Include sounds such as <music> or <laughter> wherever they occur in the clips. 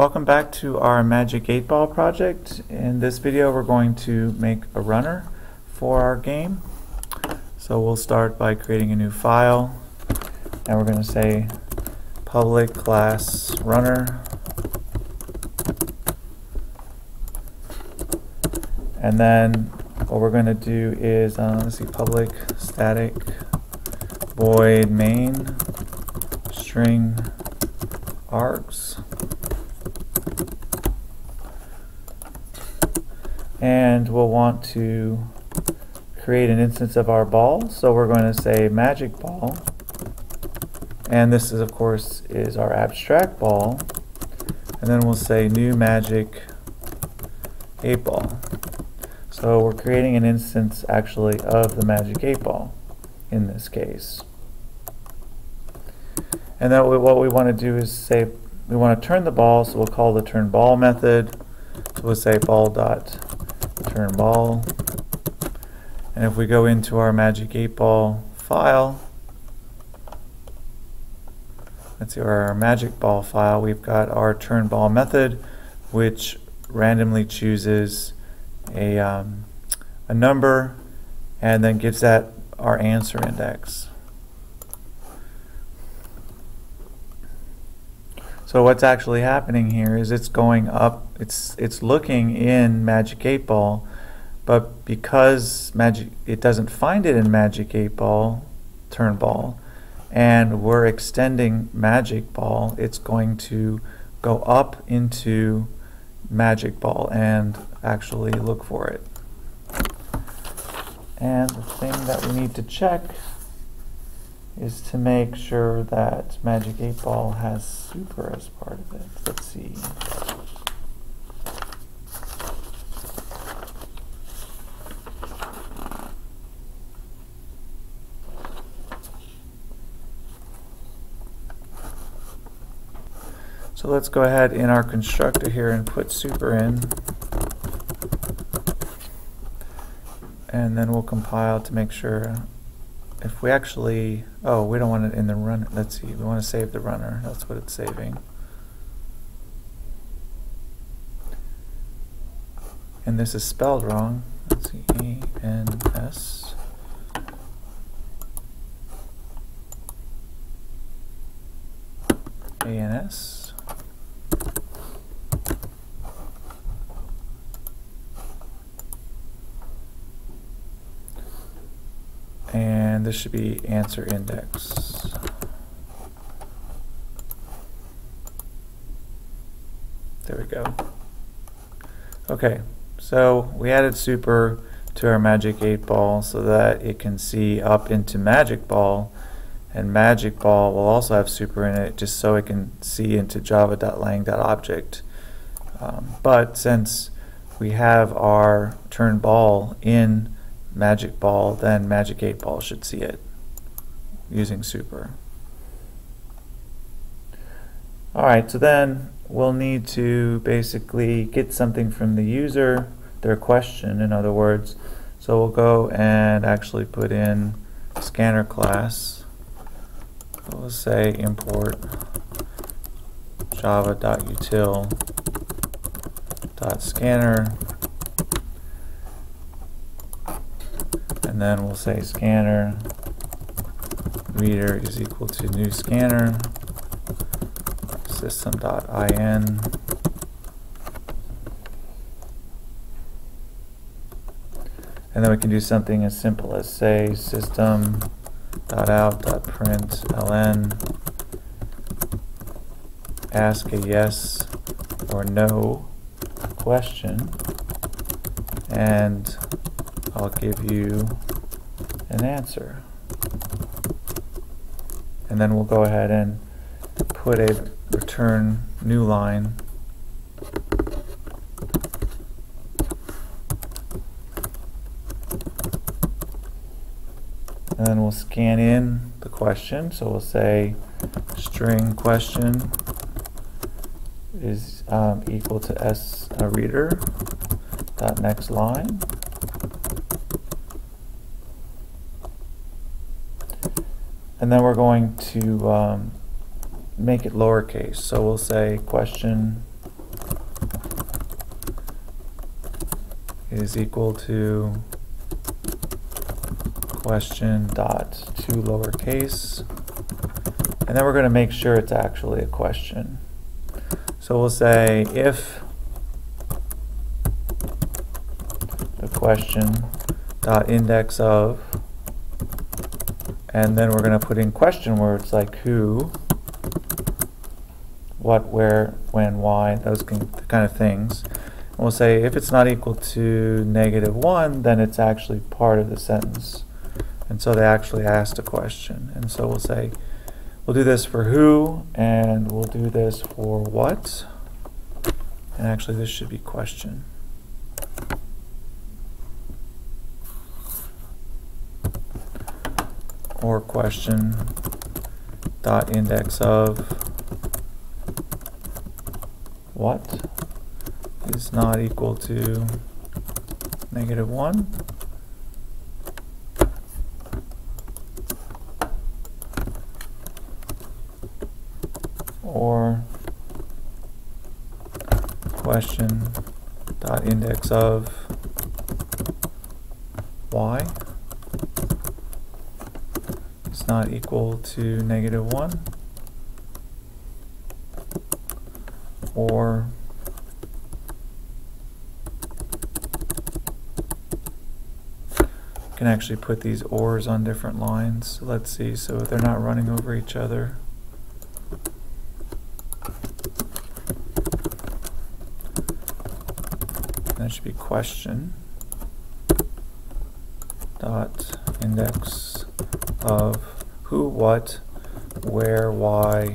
Welcome back to our Magic 8 Ball project. In this video we're going to make a runner for our game. So we'll start by creating a new file and we're going to say public class runner and then what we're going to do is uh, let's see public static void main string args and we'll want to create an instance of our ball. So we're going to say magic ball. And this is of course is our abstract ball. And then we'll say new magic 8 ball. So we're creating an instance actually of the magic 8 ball in this case. And then what we want to do is say we want to turn the ball so we'll call the turn ball method. So we'll say ball dot turn ball. And if we go into our Magic 8 Ball file, let's see our Magic Ball file, we've got our turn ball method, which randomly chooses a, um, a number and then gives that our answer index. So what's actually happening here is it's going up, it's it's looking in Magic 8 Ball, but because Magic it doesn't find it in Magic 8 Ball, turn ball, and we're extending Magic Ball, it's going to go up into Magic Ball and actually look for it. And the thing that we need to check is to make sure that Magic 8 Ball has super as part of it. Let's see. So let's go ahead in our constructor here and put super in. And then we'll compile to make sure if we actually, oh, we don't want it in the run. Let's see, we want to save the runner. That's what it's saving. And this is spelled wrong. Let's see, A-N-S. A-N-S. and this should be answer index. There we go. Okay, so we added super to our magic 8 ball so that it can see up into magic ball and magic ball will also have super in it just so it can see into java.lang.object um, but since we have our turn ball in Magic Ball, then Magic 8 Ball should see it using Super. Alright, so then we'll need to basically get something from the user, their question in other words. So we'll go and actually put in scanner class. We'll say import java.util.scanner and then we'll say scanner reader is equal to new scanner. System.in and then we can do something as simple as say system.out.println ask a yes or no question and I'll give you an answer. And then we'll go ahead and put a return new line. And then we'll scan in the question. So we'll say string question is um, equal to s uh, reader dot next line And then we're going to um, make it lowercase. So we'll say question is equal to question dot to lowercase. And then we're going to make sure it's actually a question. So we'll say if the question dot index of and then we're going to put in question words like who, what, where, when, why, those kind of things. And we'll say if it's not equal to negative 1, then it's actually part of the sentence. And so they actually asked a question. And so we'll say, we'll do this for who, and we'll do this for what. And actually this should be question. Or question dot index of what is not equal to negative 1. or question dot index of y not equal to negative 1 or can actually put these ors on different lines. Let's see, so they're not running over each other. that should be question dot index of who, what, where, why.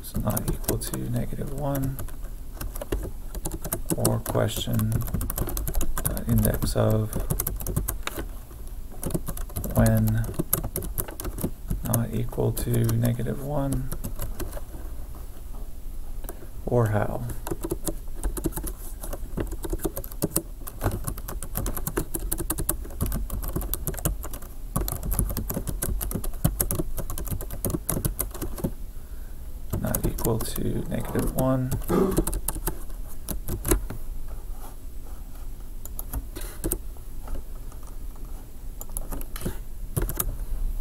Is not equal to negative 1 or question dot index of when not equal to negative 1 or how. Not equal to negative 1.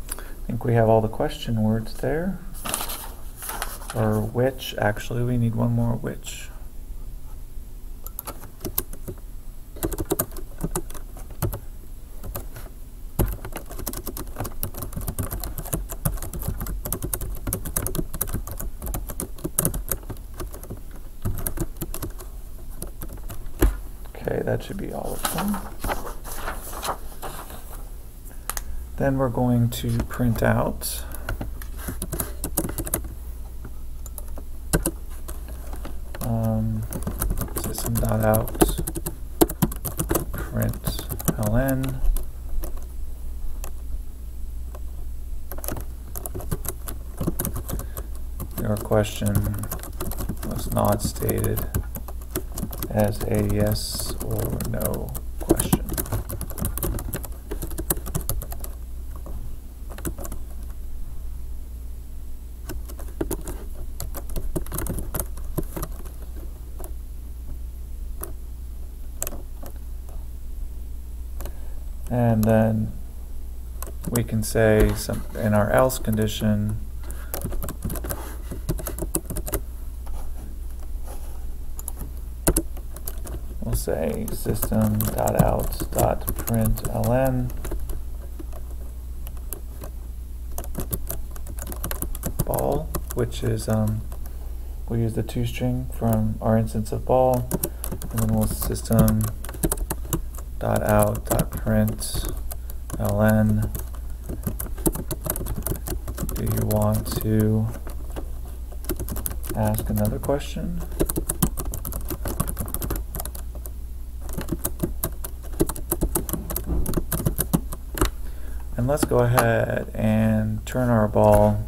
I think we have all the question words there. Or which, actually, we need one more which. Okay, that should be all of them. Then we're going to print out um, system dot out print ln your question was not stated as a yes or no question. And then we can say some in our else condition say system dot out dot println ball which is um, we'll use the two string from our instance of ball and then we'll system dot out dot print ln do you want to ask another question and let's go ahead and turn our ball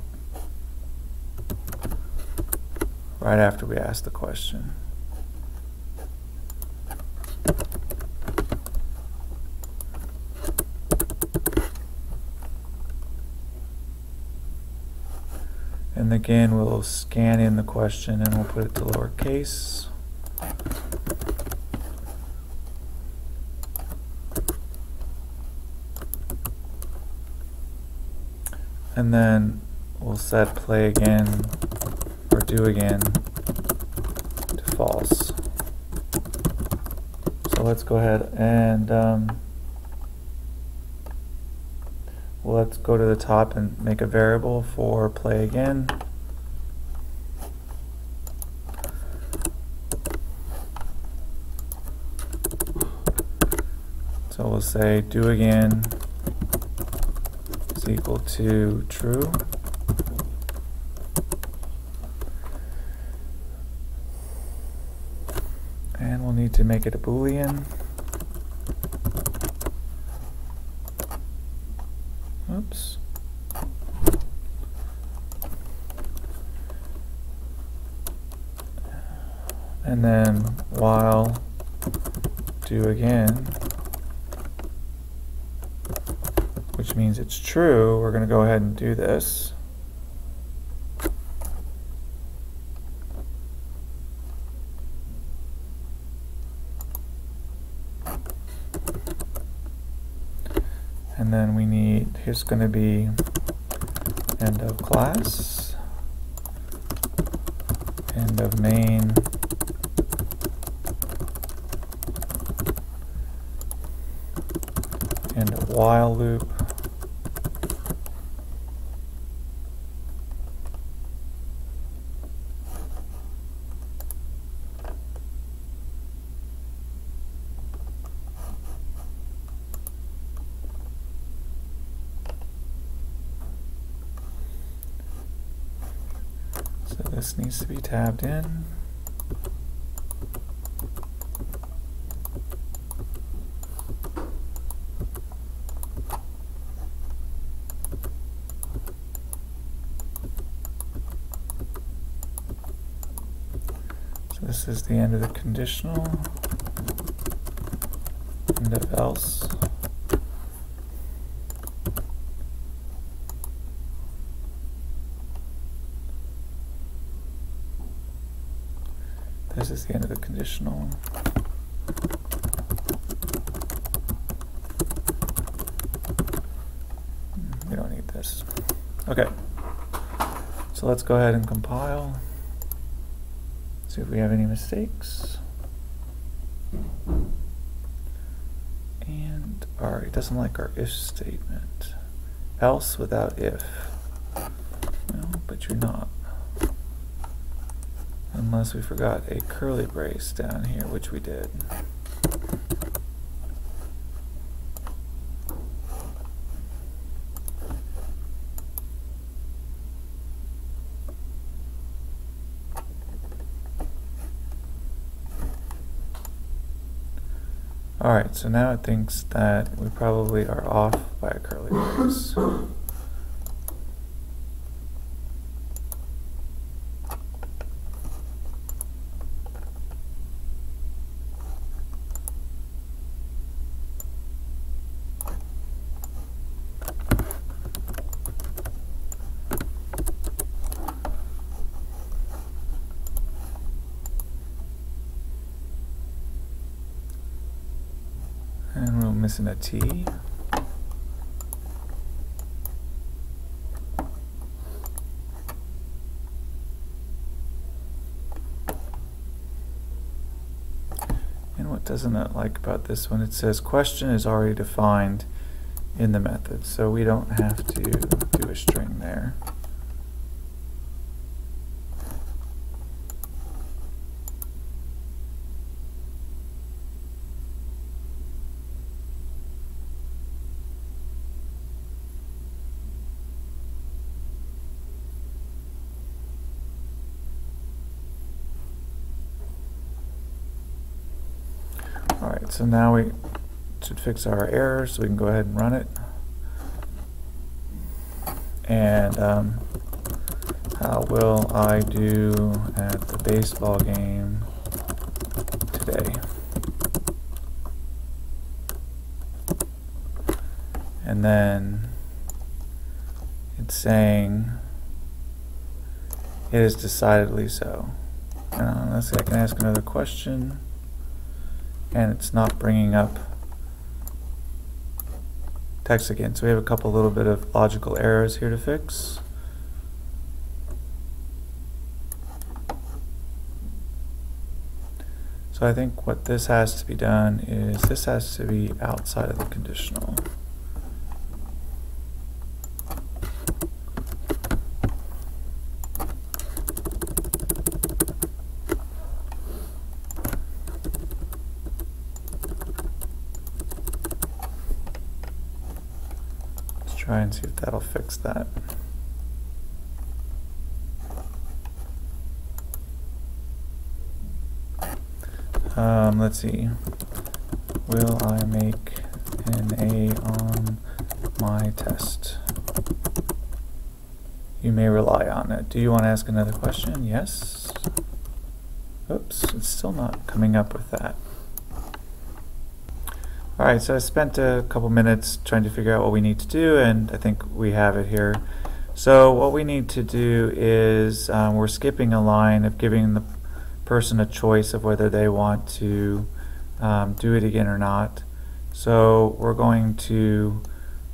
right after we ask the question And again, we'll scan in the question and we'll put it to lowercase. And then we'll set play again or do again to false. So let's go ahead and um, let's go to the top and make a variable for play again. So we'll say do again equal to true. And we'll need to make it a boolean. Oops. And then while do again, which means it's true, we're going to go ahead and do this. And then we need, here's going to be end of class, end of main, end of while loop. So this needs to be tabbed in. So this is the end of the conditional, end of else. This is the end of the conditional. Mm, We don't need this. Okay. So let's go ahead and compile. See if we have any mistakes. And alright, it doesn't like our if statement. Else without if. No, but you're not. Unless we forgot a curly brace down here, which we did. Alright, so now it thinks that we probably are off by a curly brace. <coughs> And a T. And what doesn't it like about this one? It says question is already defined in the method, so we don't have to do a string there. Alright, so now we should fix our error, so we can go ahead and run it. And um, how will I do at the baseball game today? And then it's saying it is decidedly so. Uh, let's see, I can ask another question and it's not bringing up text again. So we have a couple little bit of logical errors here to fix. So I think what this has to be done is this has to be outside of the conditional. Let's try and see if that'll fix that. Um, let's see. Will I make an A on my test? You may rely on it. Do you want to ask another question? Yes. Oops, it's still not coming up with that. Alright, so I spent a couple minutes trying to figure out what we need to do, and I think we have it here. So what we need to do is, um, we're skipping a line of giving the person a choice of whether they want to um, do it again or not. So we're going to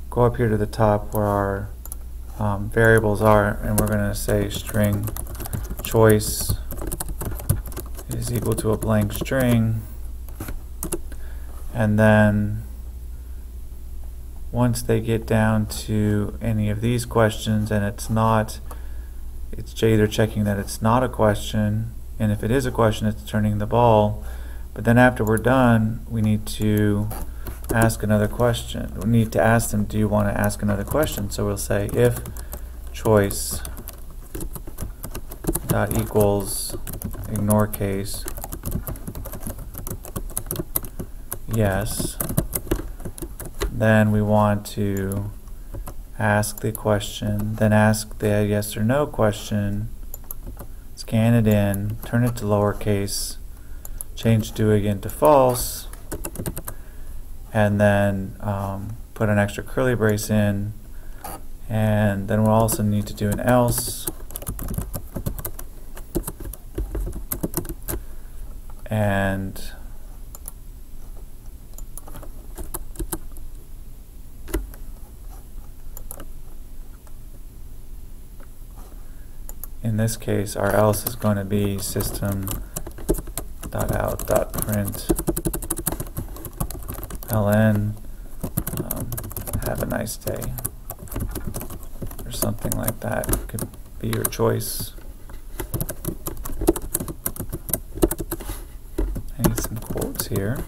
go up here to the top where our um, variables are and we're going to say string choice is equal to a blank string and then once they get down to any of these questions and it's not it's either checking that it's not a question and if it is a question, it's turning the ball. But then after we're done, we need to ask another question. We need to ask them, do you want to ask another question? So we'll say if choice dot equals ignore case yes. Then we want to ask the question then ask the yes or no question scan it in, turn it to lowercase, change do again to false, and then um, put an extra curly brace in, and then we'll also need to do an else, and in this case, our else is going to be system.out.print ln um, have a nice day or something like that could be your choice. I need some quotes here.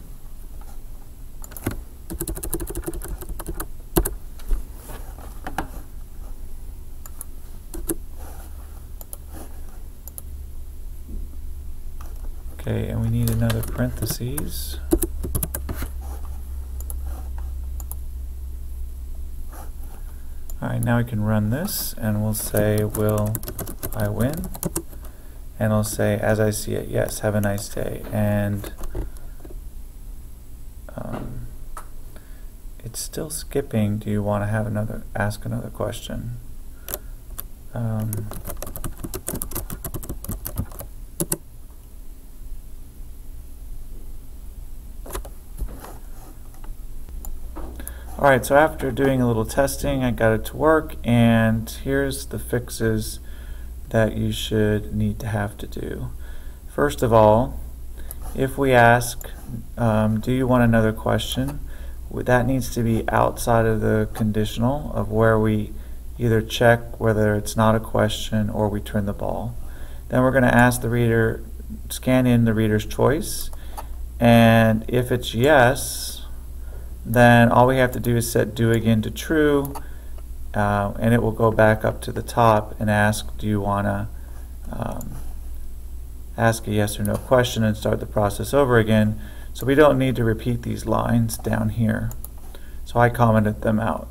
Okay, and we need another parentheses. Alright, now we can run this and we'll say, will I win? And I'll say, as I see it, yes, have a nice day. And um, it's still skipping. Do you want to have another, ask another question? Um, Alright, so after doing a little testing, I got it to work, and here's the fixes that you should need to have to do. First of all, if we ask, um, do you want another question, that needs to be outside of the conditional of where we either check whether it's not a question or we turn the ball. Then we're going to ask the reader, scan in the reader's choice, and if it's yes, then all we have to do is set do again to true uh, and it will go back up to the top and ask do you want to um, ask a yes or no question and start the process over again. So we don't need to repeat these lines down here. So I commented them out.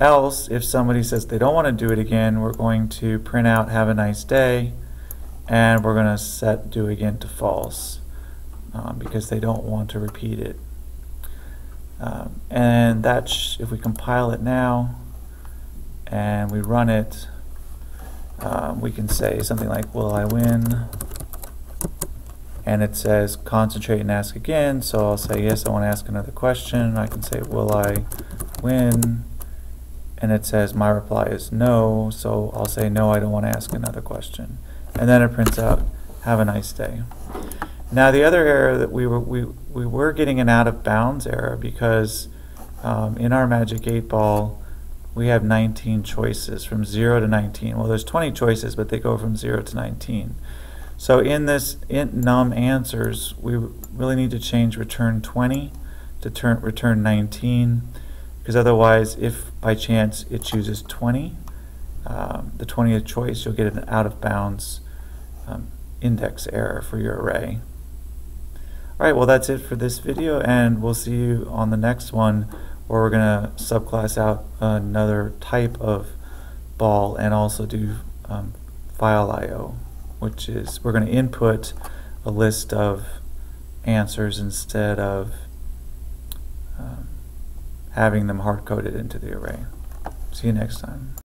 Else if somebody says they don't want to do it again we're going to print out have a nice day and we're going to set do again to false um, because they don't want to repeat it um, and that's, if we compile it now and we run it, um, we can say something like, will I win? And it says concentrate and ask again. So I'll say, yes, I want to ask another question. I can say, will I win? And it says my reply is no, so I'll say no, I don't want to ask another question. And then it prints out, have a nice day. Now the other error that we were we, we were getting an out of bounds error because um, in our Magic 8 Ball we have 19 choices from 0 to 19. Well there's 20 choices but they go from 0 to 19. So in this int num answers we really need to change return 20 to turn, return 19 because otherwise if by chance it chooses 20 um, the 20th choice you'll get an out of bounds um, index error for your array. Alright, well that's it for this video and we'll see you on the next one where we're going to subclass out another type of ball and also do um, file I.O. which is we're going to input a list of answers instead of um, having them hard-coded into the array. See you next time.